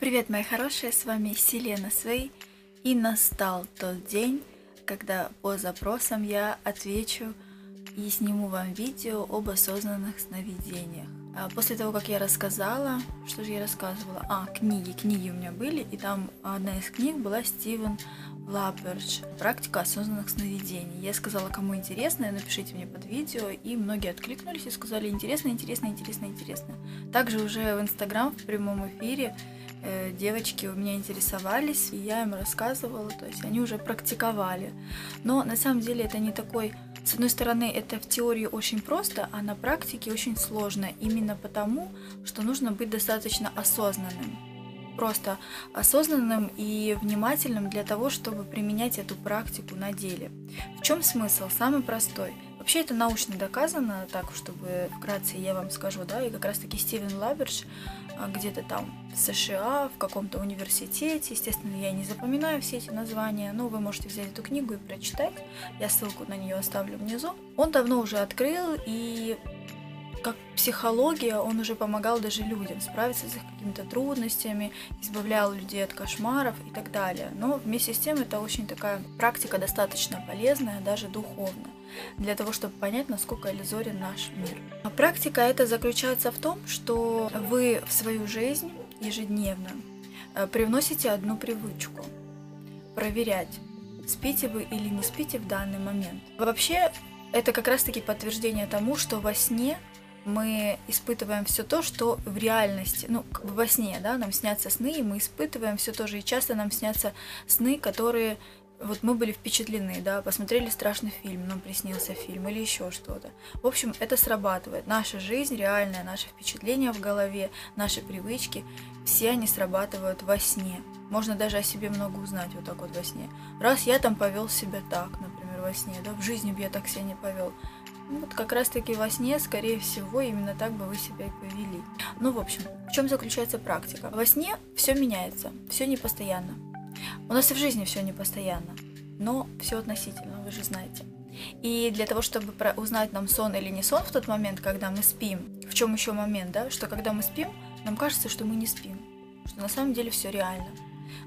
Привет, мои хорошие, с вами Селена Свей, и настал тот день, когда по запросам я отвечу и сниму вам видео об осознанных сновидениях. А после того, как я рассказала, что же я рассказывала? А, книги, книги у меня были, и там одна из книг была Стивен Лаперч «Практика осознанных сновидений». Я сказала, кому интересно, напишите мне под видео, и многие откликнулись и сказали интересно, интересно, интересно, интересно. Также уже в Инстаграм в прямом эфире девочки у меня интересовались, и я им рассказывала, то есть они уже практиковали. Но на самом деле это не такой... С одной стороны, это в теории очень просто, а на практике очень сложно, именно потому, что нужно быть достаточно осознанным. Просто осознанным и внимательным для того, чтобы применять эту практику на деле. В чем смысл? Самый простой – Вообще это научно доказано, так, чтобы вкратце я вам скажу, да, и как раз-таки Стивен Лабердж а, где-то там в США, в каком-то университете, естественно, я не запоминаю все эти названия, но вы можете взять эту книгу и прочитать, я ссылку на нее оставлю внизу. Он давно уже открыл, и как психология, он уже помогал даже людям справиться с их какими-то трудностями, избавлял людей от кошмаров и так далее. Но вместе с тем это очень такая практика достаточно полезная, даже духовная для того, чтобы понять, насколько иллюзорен наш мир. А практика это заключается в том, что вы в свою жизнь ежедневно э, привносите одну привычку – проверять, спите вы или не спите в данный момент. Вообще, это как раз-таки подтверждение тому, что во сне мы испытываем все то, что в реальности, ну, как бы во сне, да, нам снятся сны, и мы испытываем все то же, и часто нам снятся сны, которые вот мы были впечатлены, да, посмотрели страшный фильм, нам приснился фильм или еще что-то. В общем, это срабатывает. Наша жизнь реальная, наши впечатления в голове, наши привычки, все они срабатывают во сне. Можно даже о себе много узнать вот так вот во сне. Раз я там повел себя так, например, во сне, да, в жизни бы я так себя не повел. Вот как раз таки во сне, скорее всего, именно так бы вы себя и повели. Ну, в общем, в чем заключается практика? Во сне все меняется, все непостоянно. У нас и в жизни все непостоянно, но все относительно, вы же знаете. И для того, чтобы узнать нам сон или не сон в тот момент, когда мы спим, в чем еще момент, да, что когда мы спим, нам кажется, что мы не спим, что на самом деле все реально.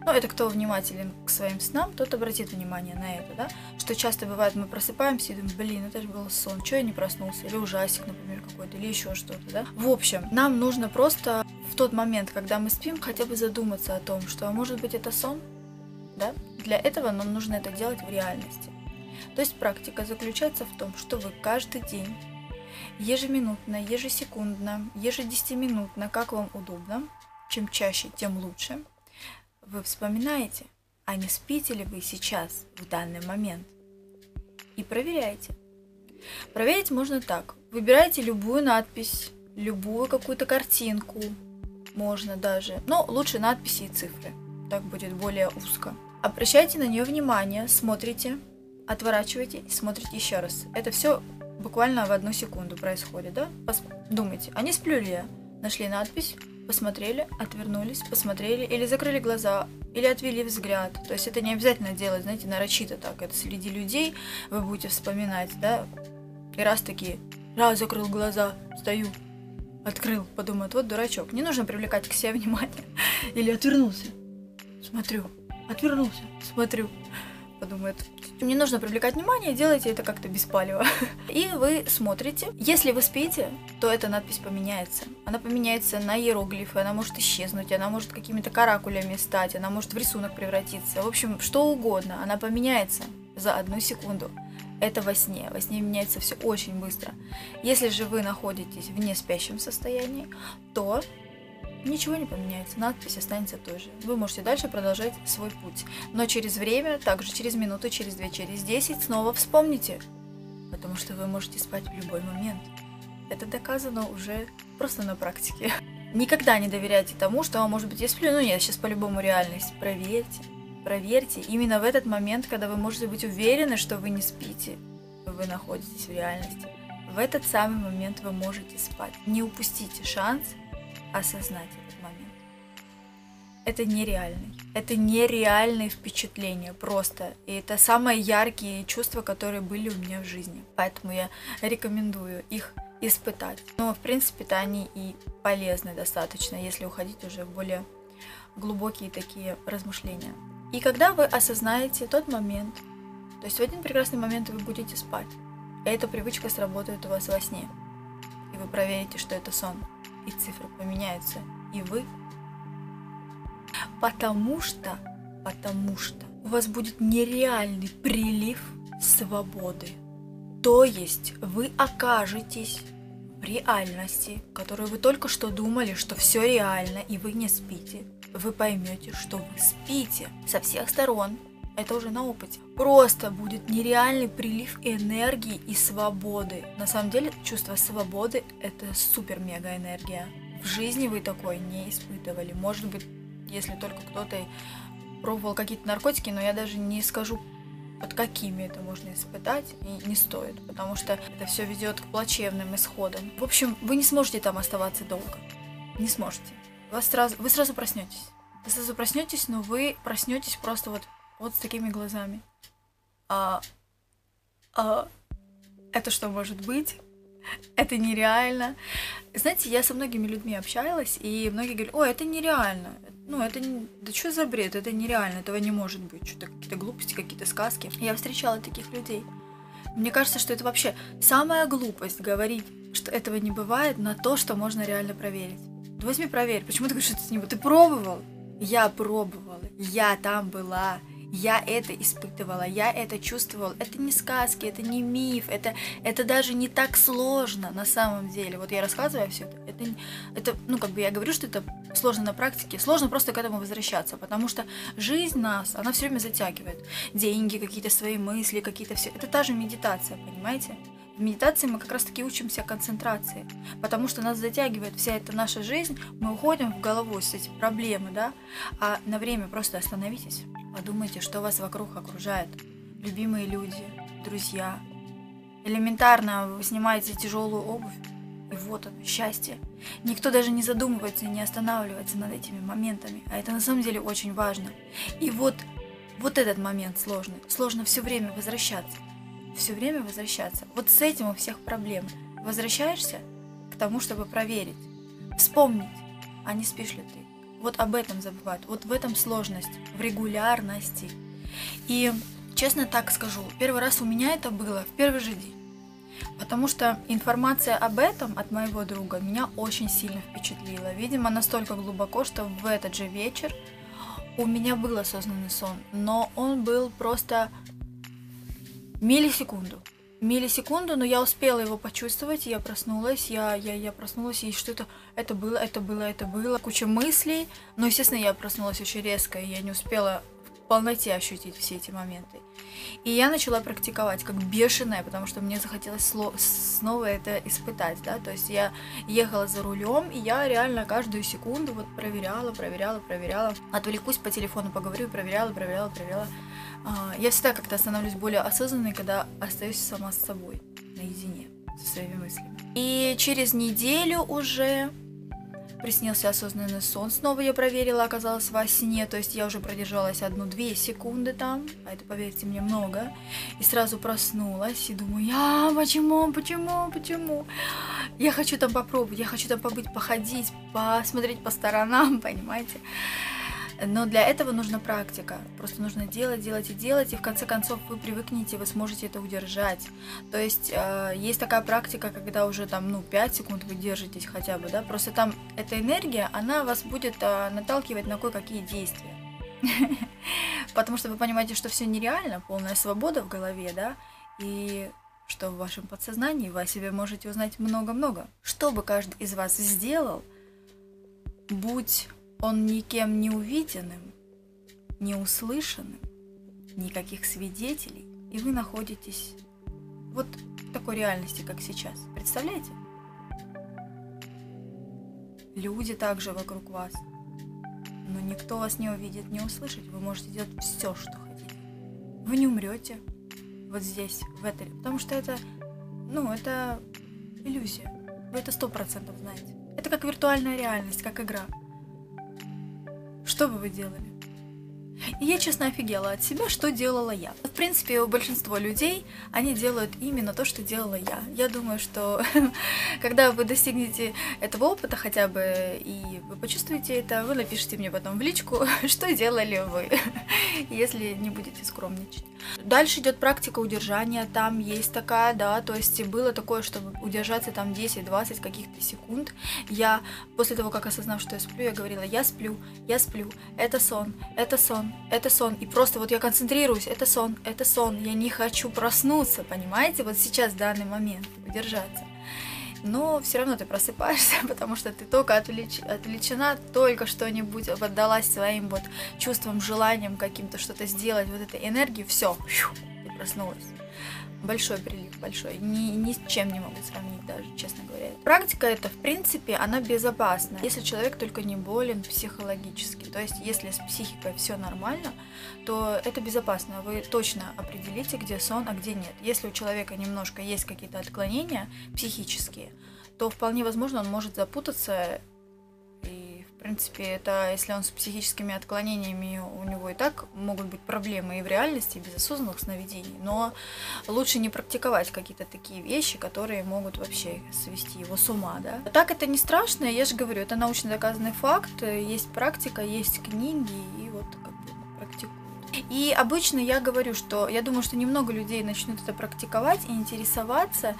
Но это кто внимателен к своим снам, тот обратит внимание на это, да, что часто бывает, мы просыпаемся и думаем, блин, это же был сон, что я не проснулся, или ужасик, например, какой-то, или еще что-то, да. В общем, нам нужно просто в тот момент, когда мы спим, хотя бы задуматься о том, что, а может быть, это сон, да? Для этого нам нужно это делать в реальности. То есть практика заключается в том, что вы каждый день, ежеминутно, ежесекундно, ежедесятиминутно, как вам удобно, чем чаще, тем лучше, вы вспоминаете, а не спите ли вы сейчас, в данный момент. И проверяйте. Проверить можно так. Выбирайте любую надпись, любую какую-то картинку, можно даже, но лучше надписи и цифры, так будет более узко. Обращайте на нее внимание, смотрите, отворачивайте и смотрите еще раз. Это все буквально в одну секунду происходит, да? Пос- думайте, а не сплю ли я? Нашли надпись, посмотрели, отвернулись, посмотрели или закрыли глаза, или отвели взгляд. То есть это не обязательно делать, знаете, нарочито так. Это среди людей вы будете вспоминать, да? И раз такие, раз закрыл глаза, стою, открыл, подумают, вот дурачок. Не нужно привлекать к себе внимание. Или отвернулся, смотрю, Отвернулся, смотрю. Подумает, не нужно привлекать внимание, делайте это как-то беспалево. И вы смотрите. Если вы спите, то эта надпись поменяется. Она поменяется на иероглифы, она может исчезнуть, она может какими-то каракулями стать, она может в рисунок превратиться. В общем, что угодно, она поменяется за одну секунду. Это во сне. Во сне меняется все очень быстро. Если же вы находитесь в неспящем состоянии, то ничего не поменяется, надпись останется той же. Вы можете дальше продолжать свой путь. Но через время, также через минуту, через две, через десять снова вспомните. Потому что вы можете спать в любой момент. Это доказано уже просто на практике. Никогда не доверяйте тому, что, может быть, я сплю, ну нет, сейчас по-любому реальность. Проверьте, проверьте. Именно в этот момент, когда вы можете быть уверены, что вы не спите, вы находитесь в реальности. В этот самый момент вы можете спать. Не упустите шанс осознать этот момент. Это нереальный. Это нереальные впечатления просто. И это самые яркие чувства, которые были у меня в жизни. Поэтому я рекомендую их испытать. Но, в принципе-то они и полезны достаточно, если уходить уже в более глубокие такие размышления. И когда вы осознаете тот момент, то есть в один прекрасный момент вы будете спать, и эта привычка сработает у вас во сне, и вы проверите, что это сон, и цифры поменяются, и вы... Потому что, потому что у вас будет нереальный прилив свободы. То есть вы окажетесь в реальности, которую вы только что думали, что все реально, и вы не спите. Вы поймете, что вы спите со всех сторон. Это уже на опыте. Просто будет нереальный прилив энергии и свободы. На самом деле, чувство свободы – это супер-мега энергия. В жизни вы такой не испытывали. Может быть, если только кто-то пробовал какие-то наркотики, но я даже не скажу под какими это можно испытать, и не стоит, потому что это все ведет к плачевным исходам. В общем, вы не сможете там оставаться долго. Не сможете. Вас сразу, вы сразу проснетесь. Вы сразу проснетесь, но вы проснетесь просто вот, вот с такими глазами. А, а, это что может быть? Это нереально. Знаете, я со многими людьми общалась, и многие говорят, о, это нереально, ну, это не... Да что за бред? Это нереально, этого не может быть. Что-то какие-то глупости, какие-то сказки. Я встречала таких людей. Мне кажется, что это вообще самая глупость говорить, что этого не бывает, на то, что можно реально проверить. Возьми проверь, почему ты говоришь, что это не Ты пробовал? Я пробовала, я там была, я это испытывала, я это чувствовала. Это не сказки, это не миф, это, это даже не так сложно на самом деле. Вот я рассказываю все это, это, это, ну, как бы я говорю, что это сложно на практике, сложно просто к этому возвращаться, потому что жизнь нас, она все время затягивает. Деньги, какие-то свои мысли, какие-то все. Это та же медитация, понимаете? В медитации мы как раз таки учимся концентрации, потому что нас затягивает вся эта наша жизнь, мы уходим в голову с эти проблемы, да, а на время просто остановитесь, подумайте, что вас вокруг окружает, любимые люди, друзья. Элементарно вы снимаете тяжелую обувь, и вот оно, счастье. Никто даже не задумывается и не останавливается над этими моментами. А это на самом деле очень важно. И вот, вот этот момент сложный. Сложно все время возвращаться. Все время возвращаться. Вот с этим у всех проблемы. Возвращаешься к тому, чтобы проверить. Вспомнить, а не спишь ли ты. Вот об этом забывают. Вот в этом сложность, в регулярности. И честно так скажу, первый раз у меня это было в первый же день. Потому что информация об этом от моего друга меня очень сильно впечатлила. Видимо, настолько глубоко, что в этот же вечер у меня был осознанный сон, но он был просто миллисекунду. Миллисекунду, но я успела его почувствовать, я проснулась, я, я, я проснулась, и что-то, это было, это было, это было, куча мыслей, но, естественно, я проснулась очень резко, и я не успела полноте ощутить все эти моменты. И я начала практиковать как бешеная, потому что мне захотелось снова это испытать, да, то есть я ехала за рулем, и я реально каждую секунду вот проверяла, проверяла, проверяла, отвлекусь по телефону, поговорю, проверяла, проверяла, проверяла. А, я всегда как-то становлюсь более осознанной, когда остаюсь сама с собой, наедине, со своими мыслями. И через неделю уже приснился осознанный сон. Снова я проверила, оказалось во сне, то есть я уже продержалась одну-две секунды там, а это, поверьте мне, много. И сразу проснулась и думаю, я почему, почему, почему? Я хочу там попробовать, я хочу там побыть, походить, посмотреть по сторонам, понимаете? Но для этого нужна практика. Просто нужно делать, делать и делать, и в конце концов вы привыкнете, вы сможете это удержать. То есть э, есть такая практика, когда уже там, ну, 5 секунд вы держитесь хотя бы, да, просто там эта энергия, она вас будет э, наталкивать на кое-какие действия. Потому что вы понимаете, что все нереально, полная свобода в голове, да, и что в вашем подсознании вы о себе можете узнать много-много. Что бы каждый из вас сделал, будь он никем не увиденным, не услышанным, никаких свидетелей, и вы находитесь вот в такой реальности, как сейчас. Представляете? Люди также вокруг вас, но никто вас не увидит, не услышит. Вы можете делать все, что хотите. Вы не умрете вот здесь, в этой, потому что это, ну, это иллюзия. Вы это сто процентов знаете. Это как виртуальная реальность, как игра. Что бы вы делали? И я, честно, офигела от себя, что делала я. В принципе, у большинства людей, они делают именно то, что делала я. Я думаю, что когда вы достигнете этого опыта хотя бы, и вы почувствуете это, вы напишите мне потом в личку, что делали вы, если не будете скромничать. Дальше идет практика удержания, там есть такая, да, то есть было такое, чтобы удержаться там 10-20 каких-то секунд. Я после того, как осознав, что я сплю, я говорила, я сплю, я сплю, это сон, это сон, это сон. И просто вот я концентрируюсь, это сон, это сон, я не хочу проснуться, понимаете, вот сейчас, в данный момент, удержаться но все равно ты просыпаешься, потому что ты только отвлеч... отвлечена, только что-нибудь отдалась своим вот чувствам, желаниям каким-то что-то сделать, вот этой энергии, все, ты проснулась. Большой прилив, большой. Ни, ни с чем не могу сравнить даже, честно говоря. Практика это, в принципе, она безопасна, если человек только не болен психологически. То есть, если с психикой все нормально, то это безопасно. Вы точно определите, где сон, а где нет. Если у человека немножко есть какие-то отклонения психические, то вполне возможно он может запутаться принципе, это если он с психическими отклонениями, у него и так могут быть проблемы и в реальности, и без осознанных сновидений. Но лучше не практиковать какие-то такие вещи, которые могут вообще свести его с ума, да. Так это не страшно, я же говорю, это научно доказанный факт, есть практика, есть книги, и вот как бы практикуют. И обычно я говорю, что я думаю, что немного людей начнут это практиковать и интересоваться.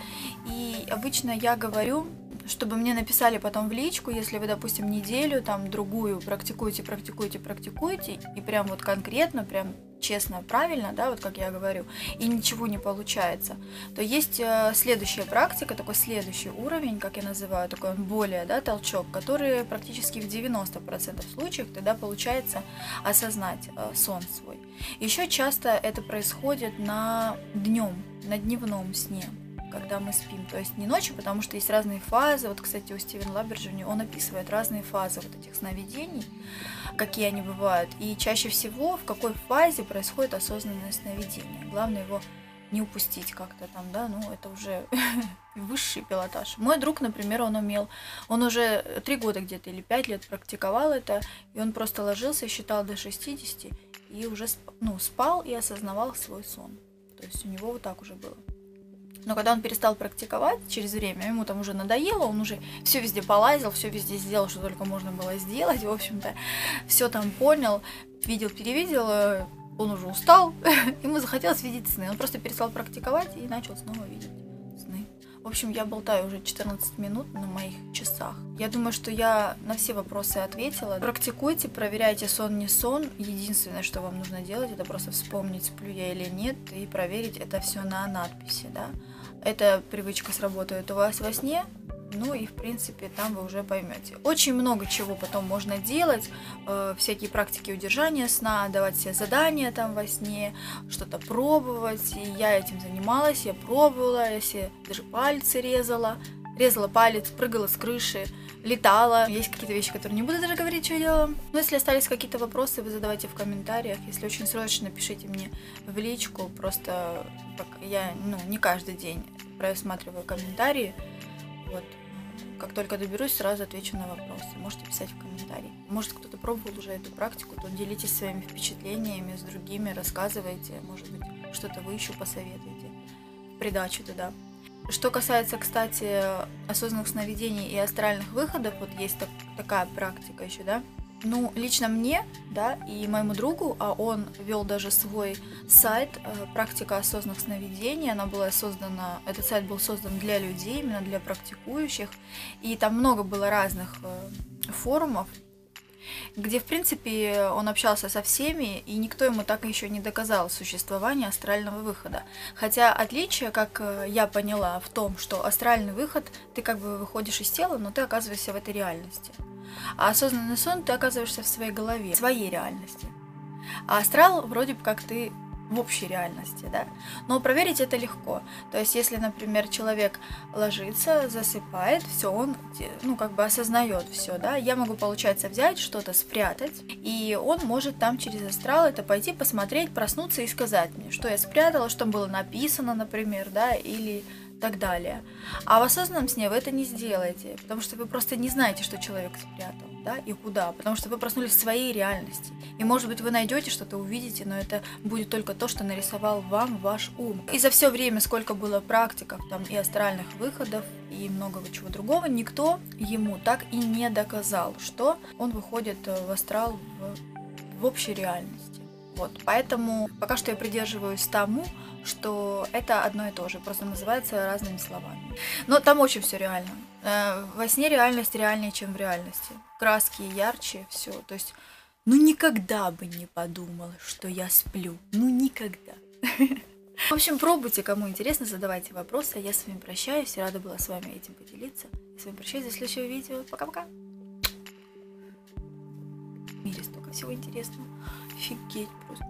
И обычно я говорю, чтобы мне написали потом в личку, если вы, допустим, неделю, там, другую практикуете, практикуете, практикуете, и прям вот конкретно, прям честно, правильно, да, вот как я говорю, и ничего не получается, то есть э, следующая практика, такой следующий уровень, как я называю, такой более, да, толчок, который практически в 90% случаев тогда получается осознать э, сон свой. Еще часто это происходит на днем, на дневном сне когда мы спим. То есть не ночью, потому что есть разные фазы. Вот, кстати, у Стивена Лаберджа, и он описывает разные фазы вот этих сновидений, какие они бывают. И чаще всего в какой фазе происходит осознанное сновидение. Главное его не упустить как-то там, да, ну это уже высший пилотаж. Мой друг, например, он умел, он уже три года где-то или пять лет практиковал это, и он просто ложился, считал до 60 и уже ну, спал и осознавал свой сон. То есть у него вот так уже было. Но когда он перестал практиковать через время, ему там уже надоело, он уже все везде полазил, все везде сделал, что только можно было сделать, в общем-то, все там понял, видел, перевидел, э, он уже устал, ему захотелось видеть сны. Он просто перестал практиковать и начал снова видеть сны. В общем, я болтаю уже 14 минут на моих часах. Я думаю, что я на все вопросы ответила. Практикуйте, проверяйте сон не сон. Единственное, что вам нужно делать, это просто вспомнить, сплю я или нет, и проверить это все на надписи, да. Эта привычка сработает у вас во сне, ну и в принципе там вы уже поймете. Очень много чего потом можно делать, э, всякие практики удержания сна, давать себе задания там во сне, что-то пробовать. И я этим занималась, я пробовала, я себе даже пальцы резала, резала палец, прыгала с крыши, летала. Есть какие-то вещи, которые не буду даже говорить, что я делала. Но если остались какие-то вопросы, вы задавайте в комментариях. Если очень срочно, пишите мне в личку. Просто я ну, не каждый день просматриваю комментарии. Вот. Как только доберусь, сразу отвечу на вопросы. Можете писать в комментарии. Может, кто-то пробовал уже эту практику, то делитесь своими впечатлениями с другими, рассказывайте. Может быть, что-то вы еще посоветуете. Придачу туда. Что касается, кстати, осознанных сновидений и астральных выходов, вот есть так, такая практика еще, да. Ну, лично мне, да, и моему другу, а он вел даже свой сайт э, «Практика осознанных сновидений». Она была создана, этот сайт был создан для людей, именно для практикующих. И там много было разных э, форумов, где, в принципе, он общался со всеми, и никто ему так еще не доказал существование астрального выхода. Хотя отличие, как э, я поняла, в том, что астральный выход, ты как бы выходишь из тела, но ты оказываешься в этой реальности. А осознанный сон ты оказываешься в своей голове, в своей реальности. А астрал вроде бы как ты в общей реальности, да. Но проверить это легко. То есть, если, например, человек ложится, засыпает, все, он, ну, как бы осознает все, да. Я могу, получается, взять что-то, спрятать, и он может там через астрал это пойти посмотреть, проснуться и сказать мне, что я спрятала, что было написано, например, да, или так далее. А в осознанном сне вы это не сделаете, потому что вы просто не знаете, что человек спрятал. Да, и куда, потому что вы проснулись в своей реальности. И, может быть, вы найдете что-то, увидите, но это будет только то, что нарисовал вам ваш ум. И за все время, сколько было практиков там и астральных выходов, и многого чего другого, никто ему так и не доказал, что он выходит э, в астрал в, в общей реальности. Вот, поэтому пока что я придерживаюсь тому, что это одно и то же, просто называется разными словами. Но там очень все реально. Э, во сне реальность реальнее, чем в реальности. Краски ярче, все. То есть, ну никогда бы не подумала, что я сплю. Ну никогда. В общем, пробуйте, кому интересно, задавайте вопросы. Я с вами прощаюсь. Рада была с вами этим поделиться. С вами прощаюсь до следующего видео. Пока-пока. В мире столько всего интересного. Офигеть просто.